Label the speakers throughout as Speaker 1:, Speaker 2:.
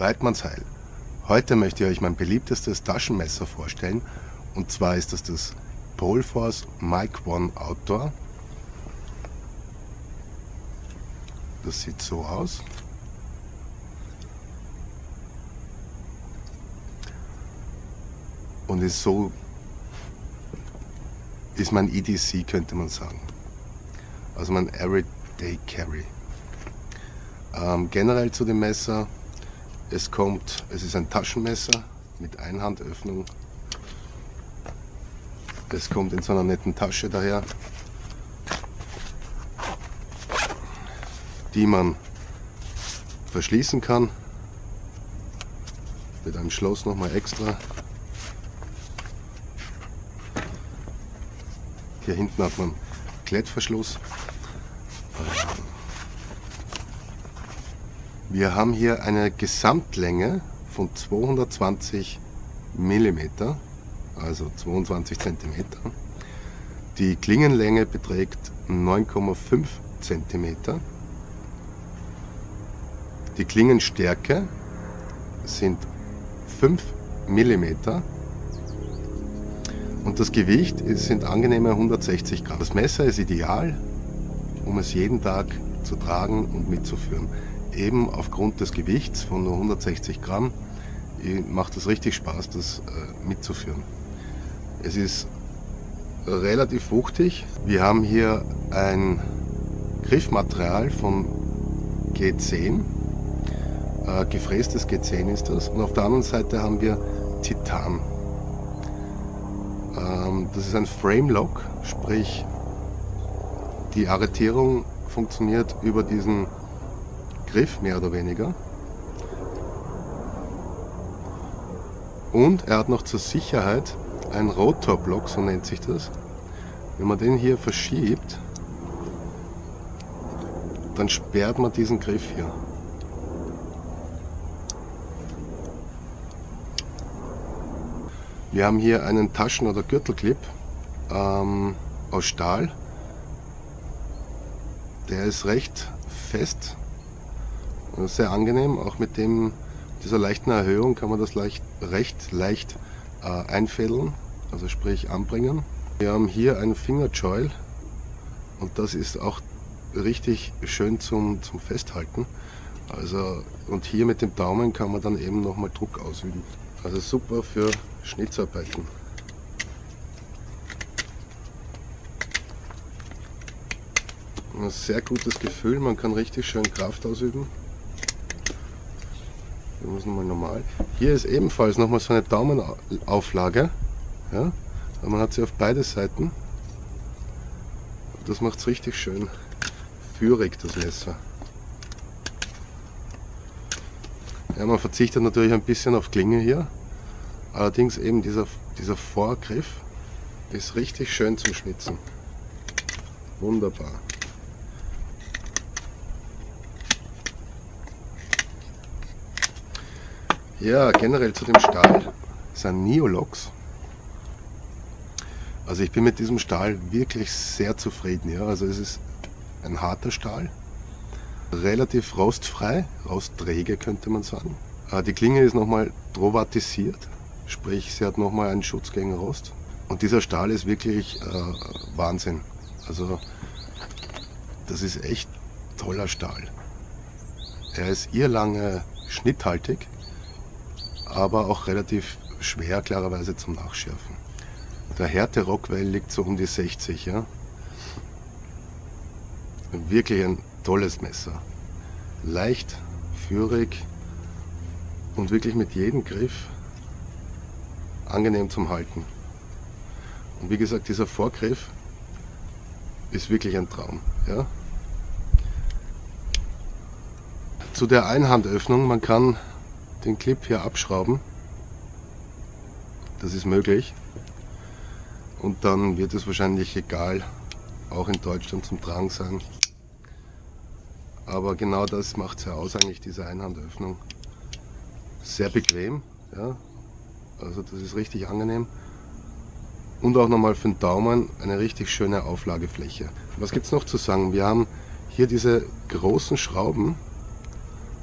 Speaker 1: Weidmannsheil. Heute möchte ich euch mein beliebtestes Taschenmesser vorstellen und zwar ist das das Polforce Mic One Outdoor. Das sieht so aus. Und ist so ist mein EDC könnte man sagen. Also mein Everyday Carry. Ähm, generell zu dem Messer, es kommt, es ist ein Taschenmesser mit Einhandöffnung. Es kommt in so einer netten Tasche daher, die man verschließen kann. Mit einem Schloss nochmal extra. Hier hinten hat man Klettverschluss. Wir haben hier eine Gesamtlänge von 220 mm, also 22 cm. Die Klingenlänge beträgt 9,5 cm. Die Klingenstärke sind 5 mm und das Gewicht sind angenehme 160 Gramm. Das Messer ist ideal, um es jeden Tag zu tragen und mitzuführen eben aufgrund des Gewichts von nur 160 Gramm macht es richtig Spaß, das äh, mitzuführen. Es ist relativ wuchtig. Wir haben hier ein Griffmaterial von G10. Äh, gefrästes G10 ist das. Und auf der anderen Seite haben wir Titan. Ähm, das ist ein Frame Lock, sprich die Arretierung funktioniert über diesen Griff, mehr oder weniger. Und er hat noch zur Sicherheit einen Rotorblock, so nennt sich das. Wenn man den hier verschiebt, dann sperrt man diesen Griff hier. Wir haben hier einen Taschen- oder Gürtelclip ähm, aus Stahl. Der ist recht fest sehr angenehm. Auch mit dem, dieser leichten Erhöhung kann man das leicht, recht leicht äh, einfädeln, also sprich anbringen. Wir haben hier ein Fingerjoil und das ist auch richtig schön zum, zum Festhalten. Also, und hier mit dem Daumen kann man dann eben nochmal Druck ausüben. Also super für Schnitzarbeiten. Ein sehr gutes Gefühl, man kann richtig schön Kraft ausüben. Wir müssen nochmal normal. Hier ist ebenfalls nochmal so eine Daumenauflage. Ja? Man hat sie auf beide Seiten. Das macht es richtig schön führig, das Messer. Ja, man verzichtet natürlich ein bisschen auf Klinge hier. Allerdings eben dieser, dieser Vorgriff ist richtig schön zum Schnitzen. Wunderbar. Ja, generell zu dem Stahl. Ein Neolox. Also ich bin mit diesem Stahl wirklich sehr zufrieden. Ja. Also es ist ein harter Stahl, relativ rostfrei, rostträge könnte man sagen. Äh, die Klinge ist nochmal drovatisiert, sprich sie hat nochmal einen Schutz gegen Rost. Und dieser Stahl ist wirklich äh, Wahnsinn. Also das ist echt toller Stahl. Er ist irrlange schnitthaltig aber auch relativ schwer klarerweise zum Nachschärfen. Der Härte Rockwell liegt so um die 60. Ja? Wirklich ein tolles Messer. Leicht, führig und wirklich mit jedem Griff angenehm zum Halten. Und wie gesagt, dieser Vorgriff ist wirklich ein Traum. Ja? Zu der Einhandöffnung, man kann den Clip hier abschrauben. Das ist möglich. Und dann wird es wahrscheinlich egal, auch in Deutschland zum Tragen sein. Aber genau das macht es ja aus, eigentlich diese Einhandöffnung. Sehr bequem, ja. Also das ist richtig angenehm. Und auch nochmal für den Daumen eine richtig schöne Auflagefläche. Was gibt es noch zu sagen? Wir haben hier diese großen Schrauben,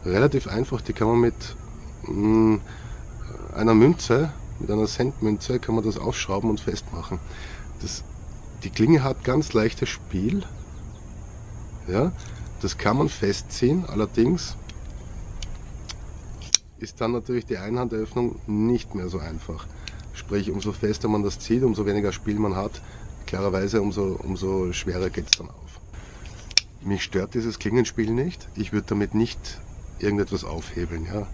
Speaker 1: relativ einfach, die kann man mit mh, einer Münze, mit einer Centmünze, kann man das aufschrauben und festmachen. Das, die Klinge hat ganz leichtes Spiel. Ja, das kann man festziehen, allerdings ist dann natürlich die Einhandöffnung nicht mehr so einfach. Sprich, umso fester man das zieht, umso weniger Spiel man hat, klarerweise umso, umso schwerer geht es dann auf. Mich stört dieses Klingenspiel nicht. Ich würde damit nicht irgendetwas aufhebeln. Ja.